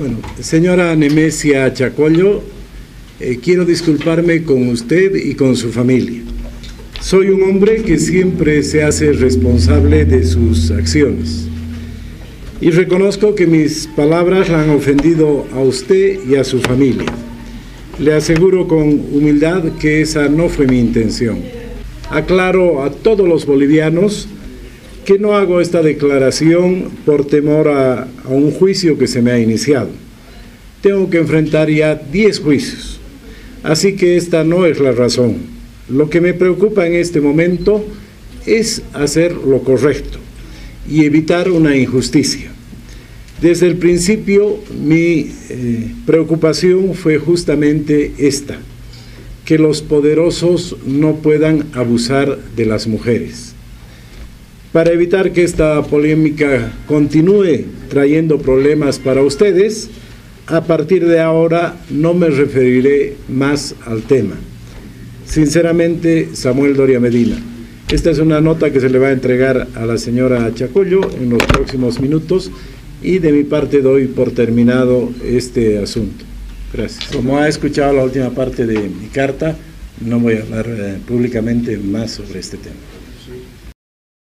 Bueno, señora Nemesia Chacollo, eh, quiero disculparme con usted y con su familia. Soy un hombre que siempre se hace responsable de sus acciones. Y reconozco que mis palabras la han ofendido a usted y a su familia. Le aseguro con humildad que esa no fue mi intención. Aclaro a todos los bolivianos que no hago esta declaración por temor a, un juicio que se me ha iniciado. Tengo que enfrentar ya 10 juicios. Así que esta no es la razón. Lo que me preocupa en este momento es hacer lo correcto y evitar una injusticia. Desde el principio mi eh, preocupación fue justamente esta, que los poderosos no puedan abusar de las mujeres. Para evitar que esta polémica continúe trayendo problemas para ustedes, a partir de ahora no me referiré más al tema. Sinceramente, Samuel Doria Medina. Esta es una nota que se le va a entregar a la señora Chacollo en los próximos minutos y de mi parte doy por terminado este asunto. Gracias. Como ha escuchado la última parte de mi carta, no voy a hablar eh, públicamente más sobre este tema.